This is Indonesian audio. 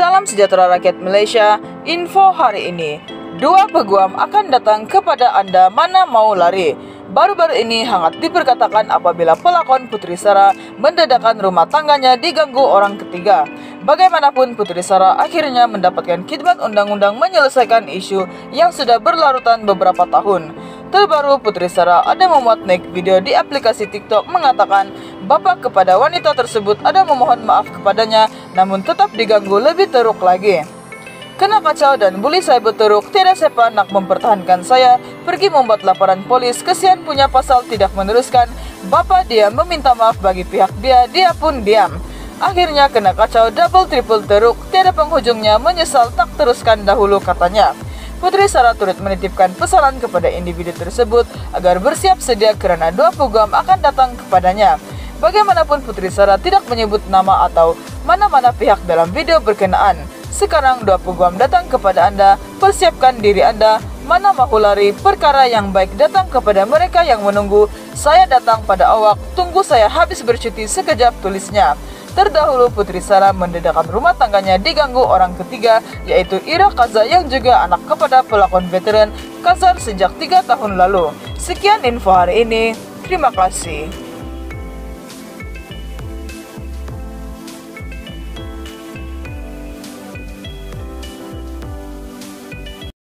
Salam sejahtera rakyat Malaysia. Info hari ini. Dua peguam akan datang kepada Anda mana mau lari. Baru-baru ini hangat diperkatakan apabila pelakon Putri Sara mendadakan rumah tangganya diganggu orang ketiga. Bagaimanapun Putri Sara akhirnya mendapatkan khidmat undang-undang menyelesaikan isu yang sudah berlarutan beberapa tahun. Terbaru Putri Sara ada memuat naik video di aplikasi TikTok mengatakan bapak kepada wanita tersebut ada memohon maaf kepadanya namun tetap diganggu lebih teruk lagi. Kena kacau dan bully saya berteruk, tidak siapa nak mempertahankan saya, pergi membuat laporan polis, kesian punya pasal tidak meneruskan, bapak dia meminta maaf bagi pihak dia, dia pun diam. Akhirnya kena kacau double triple teruk, tiada penghujungnya menyesal tak teruskan dahulu katanya. Putri Sarah turut menitipkan pesanan kepada individu tersebut agar bersiap sedia kerana dua peguam akan datang kepadanya. Bagaimanapun Putri Sarah tidak menyebut nama atau mana-mana pihak dalam video berkenaan. Sekarang dua peguam datang kepada Anda, persiapkan diri Anda, mana mahu lari, perkara yang baik datang kepada mereka yang menunggu. Saya datang pada awak, tunggu saya habis bercuti sekejap tulisnya. Terdahulu Putri Sarah mendedahkan rumah tangganya diganggu orang ketiga yaitu Ira Kaza yang juga anak kepada pelakon veteran Kazar sejak tiga tahun lalu. Sekian info hari ini. Terima kasih.